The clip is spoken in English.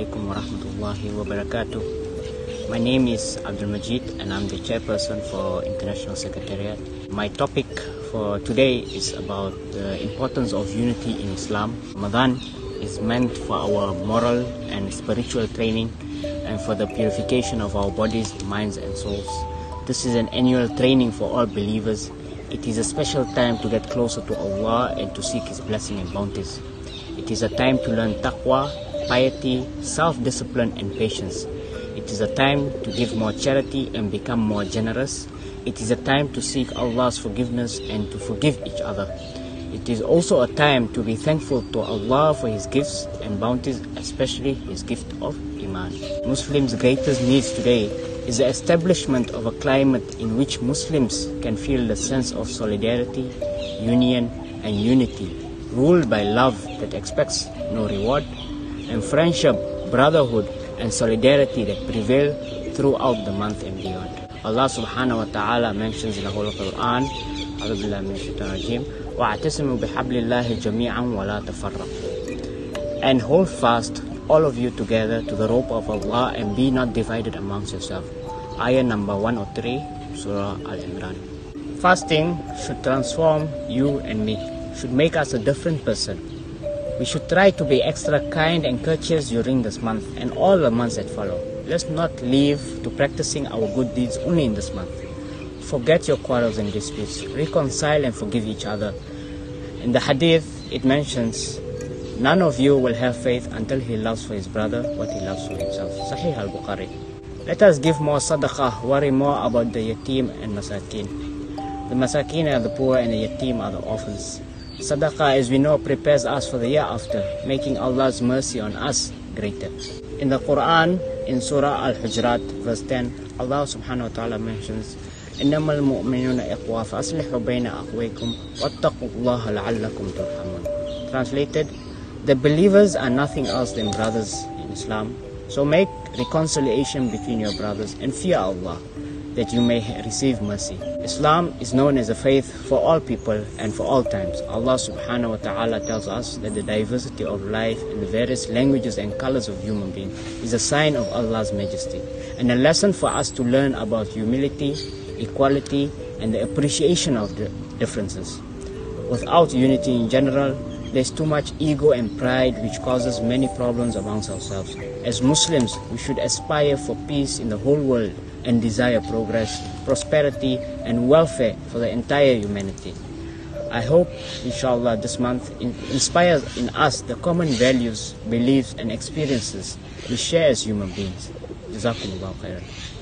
alaikum warahmatullahi wabarakatuh. My name is Abdul Majid and I'm the chairperson for International Secretariat. My topic for today is about the importance of unity in Islam. Ramadan is meant for our moral and spiritual training and for the purification of our bodies, minds and souls. This is an annual training for all believers. It is a special time to get closer to Allah and to seek His blessing and bounties. It is a time to learn taqwa piety, self-discipline and patience. It is a time to give more charity and become more generous. It is a time to seek Allah's forgiveness and to forgive each other. It is also a time to be thankful to Allah for His gifts and bounties, especially His gift of Iman. Muslims' greatest needs today is the establishment of a climate in which Muslims can feel the sense of solidarity, union, and unity, ruled by love that expects no reward, and friendship, brotherhood, and solidarity that prevail throughout the month and beyond. Allah subhanahu wa ta'ala mentions in the Holy Quran, أعوذ بالله من الشيطان الرجيم واعتصموا بحبل الله جميعا ولا تفرقوا and hold fast all of you together to the rope of Allah and be not divided amongst yourselves. Ayah number 103, Surah Al-Imran. Fasting should transform you and me, should make us a different person. We should try to be extra kind and courteous during this month and all the months that follow. Let's not leave to practicing our good deeds only in this month. Forget your quarrels and disputes. Reconcile and forgive each other. In the hadith, it mentions, None of you will have faith until he loves for his brother what he loves for himself. Sahih al-Bukhari. Let us give more sadaqah, worry more about the yatim and masakin. The masakin are the poor and the yatim are the orphans. Sadaqah, as we know, prepares us for the year after, making Allah's mercy on us greater. In the Quran, in Surah Al-Hujurat, verse 10, Allah subhanahu wa ta'ala mentions, إنما المؤمنون إخوة فأصلحوا بين أخويكم واتقوا الله لعلكم ترحمون. Translated, the believers are nothing else than brothers in Islam. So make reconciliation between your brothers and fear Allah that you may receive mercy. Islam is known as a faith for all people and for all times. Allah subhanahu wa ta'ala tells us that the diversity of life and the various languages and colors of human beings is a sign of Allah's majesty and a lesson for us to learn about humility, equality, and the appreciation of the differences. Without unity in general, there's too much ego and pride which causes many problems amongst ourselves. As Muslims, we should aspire for peace in the whole world and desire progress, prosperity, and welfare for the entire humanity. I hope, inshallah, this month inspires in us the common values, beliefs, and experiences we share as human beings. Jazakumullah khairan.